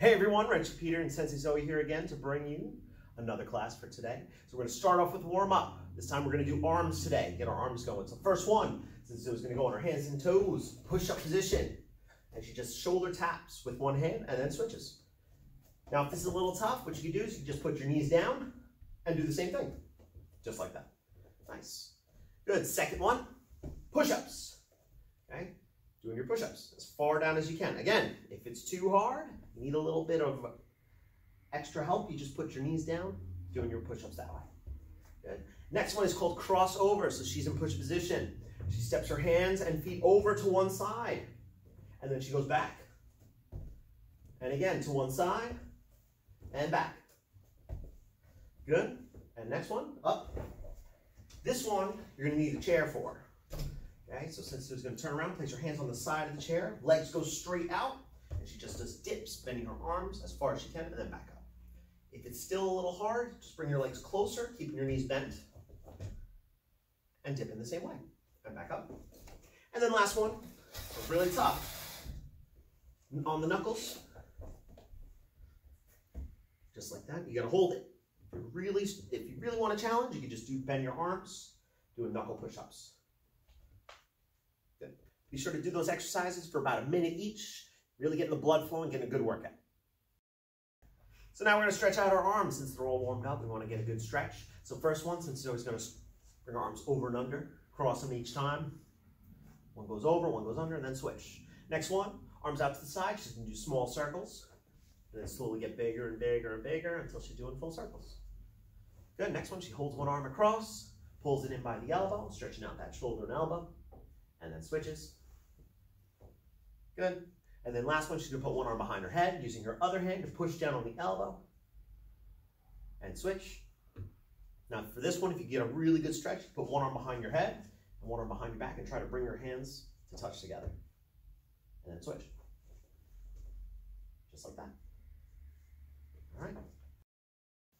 Hey everyone, Renshi Peter and Sensei Zoe here again to bring you another class for today. So we're going to start off with warm up. This time we're going to do arms today, get our arms going. So first one, Sensei Zoe's going to go on her hands and toes, push up position. And she just shoulder taps with one hand and then switches. Now if this is a little tough, what you can do is you just put your knees down and do the same thing. Just like that. Nice. Good. Second one, push-ups. Doing your push-ups as far down as you can. Again, if it's too hard, you need a little bit of extra help, you just put your knees down, doing your push-ups that way. Good. Next one is called crossover. So she's in push position. She steps her hands and feet over to one side. And then she goes back. And again, to one side and back. Good. And next one, up. This one, you're to need a chair for. Okay, so since she's going to turn around, place her hands on the side of the chair, legs go straight out, and she just does dips, bending her arms as far as she can, and then back up. If it's still a little hard, just bring your legs closer, keeping your knees bent, and dip in the same way, and back up. And then last one, really tough. On the knuckles, just like that. You got to hold it. If you really, if you really want a challenge, you can just do bend your arms, doing knuckle push-ups. Be sure to do those exercises for about a minute each, really getting the blood flowing, getting a good workout. So now we're to stretch out our arms since they're all warmed up. We want to get a good stretch. So first one, since you're always going to bring our arms over and under, cross them each time. One goes over, one goes under, and then switch. Next one, arms out to the side. She's to do small circles. And then slowly get bigger and bigger and bigger until she's doing full circles. Good. Next one, she holds one arm across, pulls it in by the elbow, stretching out that shoulder and elbow, and then switches. Good. And then last one, she's to put one arm behind her head, using her other hand to push down on the elbow, and switch. Now for this one, if you get a really good stretch, put one arm behind your head and one arm behind your back and try to bring your hands to touch together. And then switch. Just like that. All right.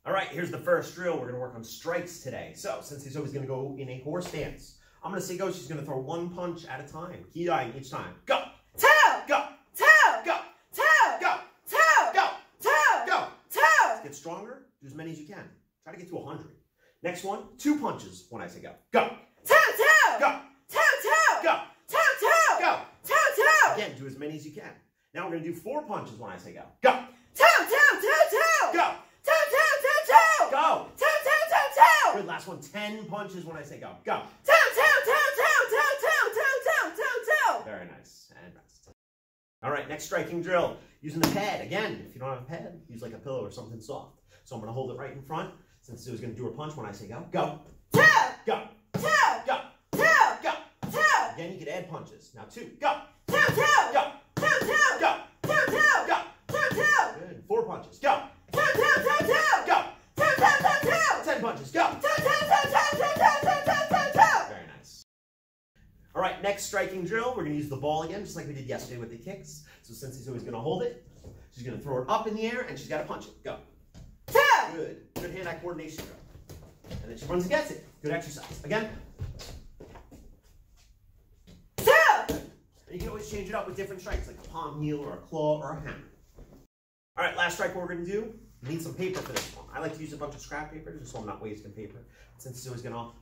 All right, here's the first drill. We're to work on strikes today. So, since he's always going to go in a horse stance, I'm going to say go. She's going to throw one punch at a time. Key each time. Go. Two. Go. Two. Go. Two. Go. Two. Go. Two. Get stronger. Do as many as you can. Try to get to 100. Next one, two punches when I say go. Go. Two. Two. Go. Two. Two. Go. Two. Two. Go. Two. Two. Again, do as many as you can. Now we're going to do four punches when I say go. Go. Two. Two. Two. Two. Go. Two. Two. Two. Two. Go. Two. Two. Two. Two. Good. Last one, 10 punches when I say go. Go. Two. Two. Two. Two. Two. Two. Two. Two. Two. Very nice. And rest. All right, next striking drill. Using the pad. Again, if you don't have a pad, use like a pillow or something soft. So I'm to hold it right in front. Since Sue's going to do her punch when I say go. Go. Two. Go. Two. Go. Two. Go. Two. Again, you can add punches. Now two. Go. Striking drill. We're going to use the ball again, just like we did yesterday with the kicks. So since he's always going to hold it, she's going to throw it up in the air, and she's got to punch it. Go. Two. Good. Good hand-eye coordination drill. And then she runs and gets it. Good exercise. Again. And you can always change it up with different strikes, like a palm heel or a claw or a hammer. All right, last strike we're going to do. We need some paper for this one. I like to use a bunch of scrap paper just so I'm not wasting paper. Since always going to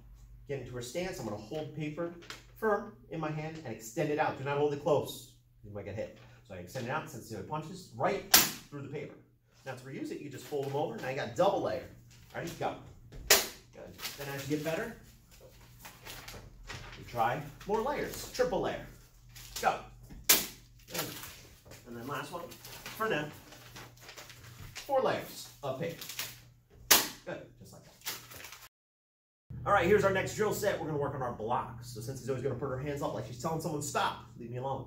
get into her stance, I'm going to hold paper firm in my hand and extend it out. Do not hold it close. You might get hit. So I extend it out since it punches right through the paper. Now to reuse it, you just fold them over. Now you got double layer. Ready? Go. Good. Then as you get better, you try more layers. Triple layer. Go. Good. And then last one for now. Four layers of paper. Good. Just like that. All right, here's our next drill set. We're to work on our blocks. So since he's always to put her hands up like she's telling someone, stop, leave me alone.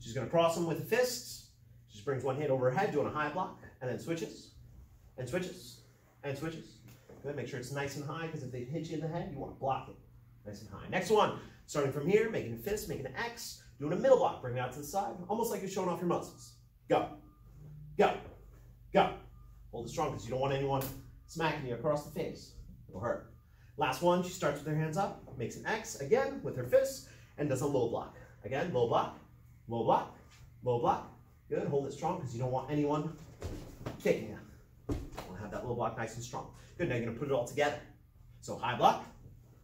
She's to cross them with the fists. She just brings one hand over her head, doing a high block, and then switches, and switches, and switches. Good, make sure it's nice and high, because if they hit you in the head, you want to block it nice and high. Next one, starting from here, making a fist, making an X, doing a middle block, bring it out to the side, almost like you're showing off your muscles. Go, go, go. Hold it strong, because you don't want anyone smacking you across the face. It'll hurt. Last one, she starts with her hands up, makes an X again with her fists, and does a low block. Again, low block, low block, low block, Good, hold it strong because you don't want anyone kicking you. You want to have that low block nice and strong. Good, now you're going to put it all together. So high block,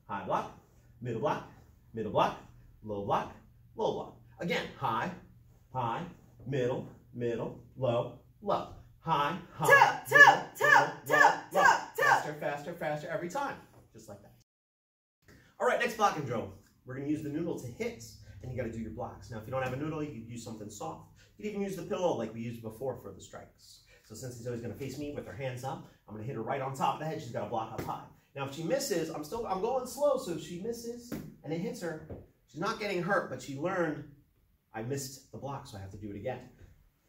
high block, middle block, middle block, low block, low block. Again, high, high, middle, middle, low, low. High, high, Tap, middle, tap, middle, tap, tap, tap, tap. Faster, faster, faster every time. Just like that. All right, next blocking drill. We're going to use the noodle to hit, and you got to do your blocks. Now, if you don't have a noodle, you could use something soft. You could even use the pillow like we used before for the strikes. So since he's always going to face me with her hands up, I'm going to hit her right on top of the head. She's got to block up high. Now, if she misses, I'm still I'm going slow. So if she misses and it hits her, she's not getting hurt, but she learned I missed the block, so I have to do it again.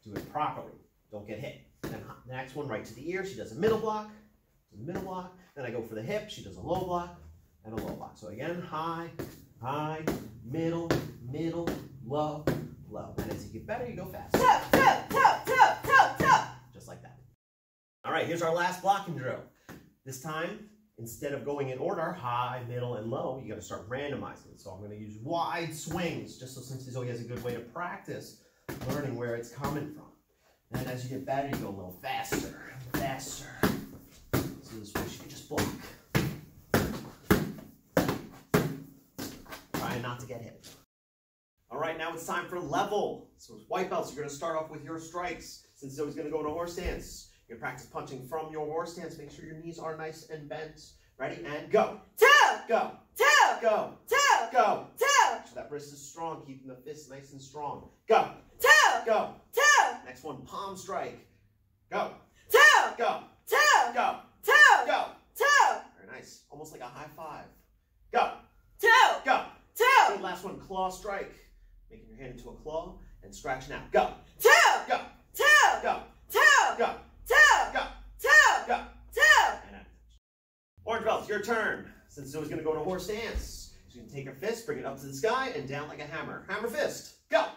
Do it properly. Don't get hit. Then the next one, right to the ear. She does a middle block, a middle block. Then I go for the hip. She does a low block and a low block. So again, high, high, middle, middle, low, low. And as you get better, you go fast. Tap, tap, tap, tap, tap, tap. Just like that. All right, here's our last blocking drill. This time, instead of going in order, high, middle, and low, you gotta start randomizing. So I'm gonna use wide swings, just so since Zoe has a good way to practice learning where it's coming from. And as you get better, you go a little faster, faster. So this way she can just block. Trying not to get hit. All right, now it's time for level. So white belts. You're going to start off with your strikes. Since Zoe's going to go to horse stance, to practice punching from your horse stance. Make sure your knees are nice and bent. Ready? And go. Two! Go. Two! Go. Two! Go. tap, So that wrist is strong, keeping the fist nice and strong. Go. Two! Go. Two! Next one, palm strike. Go. Two! Go. tap, Go. tap, Go. tap, Very nice. Almost like a high five. Go. tap, Go. tap, Good. Last one, claw strike. Making your hand into a claw and scratch now. Go. tap, Go. tap, Go. tap, Go. tap, Go. tap, Go. tap. And out. Orange belt, your turn. Since Zoe's gonna go in a horse stance, she's gonna take her fist, bring it up to the sky, and down like a hammer. Hammer fist. Go.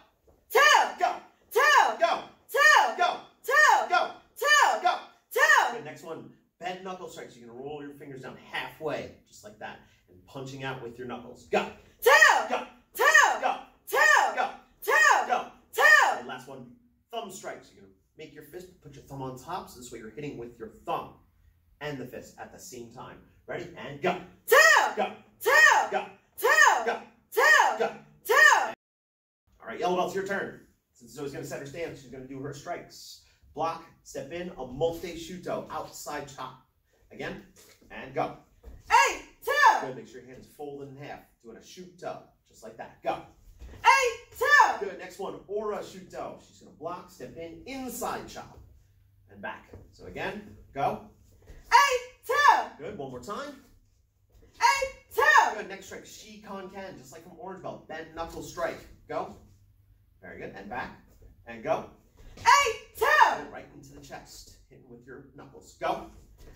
Tap, Go. tap, Go. tap, Go. tap, Go. tap, Go. tap. Good. Next one, bent knuckle strikes. You're gonna roll your fingers down halfway, just like that, and punching out with your knuckles. Go. Tap, Go. tap, Go. tap, Go. tap, Go. tap. And last one, thumb strikes. You're gonna make your fist, put your thumb on top, so this way you're hitting with your thumb and the fist at the same time. Ready? And go. Tap, Go. tap, Go. tap, Go. tap, Go. tap. All right, yellow belt's your turn. Since Zoe's gonna set her stance, she's gonna do her strikes. Block, step in, a omote-shuto, outside chop. Again, and go. Eight, tap, Good, make sure your hands folded in half. Doing a shuto, just like that. Go. Tap. Good, next one, ura shuto. She's gonna block, step in, inside chop, and back. So again, go. Eight, tap, Good, one more time. eight, tap. Good, next strike, Shikan Ken, just like from Orange Belt. Bent knuckle strike. Go. Very good, and back, and go. Eight, tap, Good, right into the chest, hitting with your knuckles. Go.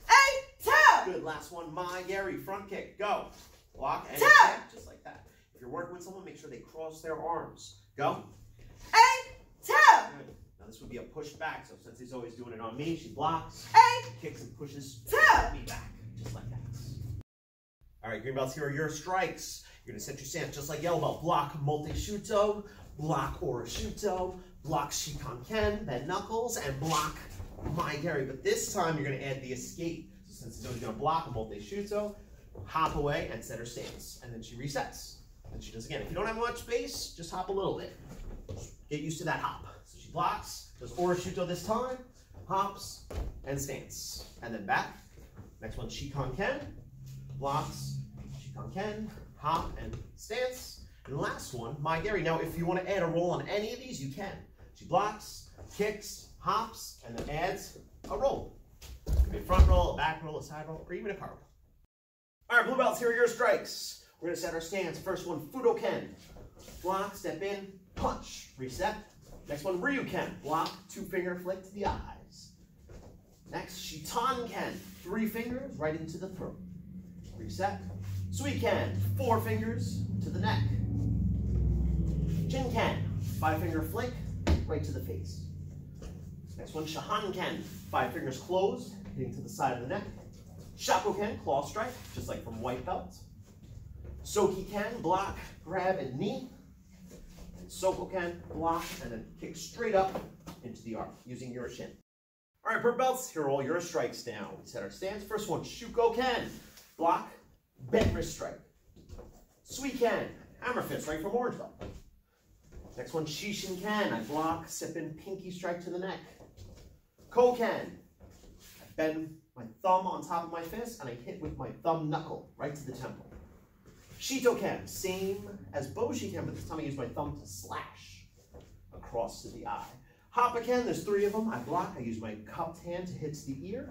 eight, tap. Good, last one, mae geri, front kick. Go. Block and kick, just like that. You're working with someone, make sure they cross their arms. Go. Eight, tap, Good. Now this would be a push back, so since he's always doing it on me, she blocks, eight, kicks and pushes tap. me back, just like that. All right, green belts, here are your strikes. You're gonna set your stance just like yellow belt. Block omote-shuto, block urashuto, block shikan ken, bend knuckles, and block mae geri. But this time you're gonna add the escape. So since he's always gonna block a omote-shuto, hop away and set her stance. And then she resets. And she does again. If you don't have much space, just hop a little bit. Get used to that hop. So she blocks, does urashuto this time, hops, and stance. And then back. Next one, shikan ken, blocks, shikan ken, hop, and stance. And last one, mae geri. Now, if you want to add a roll on any of these, you can. She blocks, kicks, hops, and then adds a roll. It could be a front roll, a back roll, a side roll, or even a car roll. All right, blue belts, here are your strikes. We're gonna set our stance. First one, Fudo Ken. Block, step in, punch, reset. Next one, Ryu Ken. Block, two finger flick to the eyes. Next, Shitan Ken. Three fingers right into the throat. Reset. Sui Ken. Four fingers to the neck. Jin Ken. Five finger flick right to the face. Next one, Shahan Ken. Five fingers closed, hitting to the side of the neck. Shako Ken, claw strike, just like from white belt. Soki Ken, block, grab, and knee. And Soko Ken, block, and then kick straight up into the arm using your shin. All right, purple belts, here are all your strikes now. We set our stance. First one, Shuko Ken. Block, bent wrist strike. Sweet Ken, hammer fist right from orange belt. Next one, Shishin Ken. I block, sip in, pinky strike to the neck. Ko Ken. I bend my thumb on top of my fist and I hit with my thumb knuckle right to the temple. Shito Ken, same as Boshi Ken, but this time I use my thumb to slash across to the eye. Happa Ken, there's three of them. I block, I use my cupped hand to hit the ear.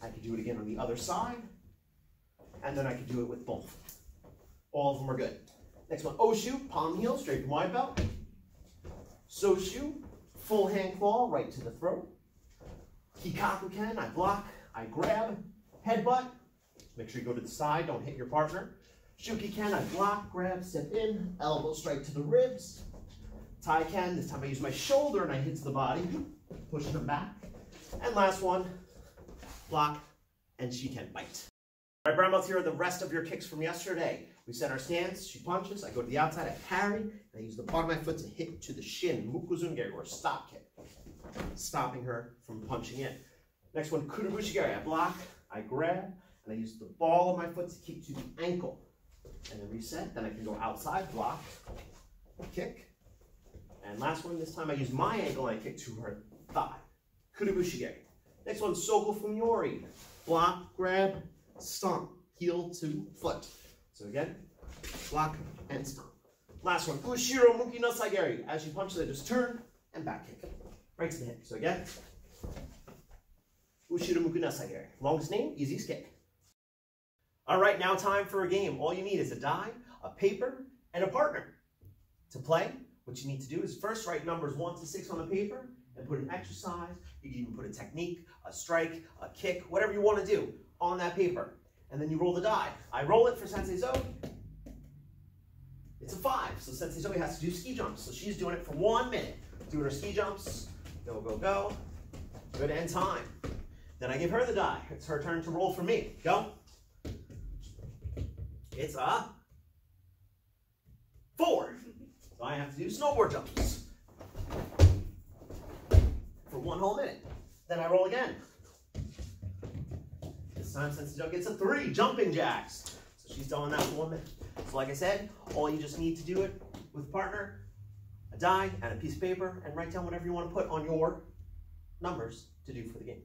I can do it again on the other side. And then I can do it with both. All of them are good. Next one, Oshu, palm heel, straight from wide belt. Soshu, full hand claw, right to the throat. Kikaku Ken, I block, I grab, headbutt. Make sure you go to the side, don't hit your partner. Shuki Ken, I block, grab, step in, elbow strike to the ribs. Tai Ken, this time I use my shoulder and I hit to the body, pushing them back. And last one, block, and she can bite. All right, brown belts, here are the rest of your kicks from yesterday. We set our stance, she punches, I go to the outside, I parry, and I use the bottom of my foot to hit to the shin, mukuzungeri, or stop kick, stopping her from punching in. Next one, kurubushigeri, I block, I grab, and I use the ball of my foot to kick to the ankle. And then reset, then I can go outside, block, kick, and last one, this time I use my ankle and I kick to her thigh. Kurubushigeri. Next one, Soko Fumiori. Block, grab, stomp, heel to foot. So again, block and stomp. Last one, Ushiro Muki no Saigeri. As you punch, they just turn and back kick. Right to the hip. So again, Ushiro Muki no Saigeri. Longest name, easiest kick. All right, now time for a game. All you need is a die, a paper, and a partner. To play, what you need to do is first write numbers one to six on the paper and put an exercise. You can even put a technique, a strike, a kick, whatever you want to do on that paper. And then you roll the die. I roll it for Sensei Zoe. It's a five, so Sensei Zoe has to do ski jumps. So she's doing it for one minute. Doing her ski jumps. Go, go, go. Good end time. Then I give her the die. It's her turn to roll for me. Go. It's a four. So I have to do snowboard jumps for one whole minute. Then I roll again. This time, since Joe gets a three, jumping jacks. So she's doing that for one minute. So like I said, all you just need to do it with a partner, a die, and a piece of paper, and write down whatever you want to put on your numbers to do for the game.